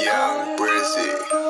Young Brizzy.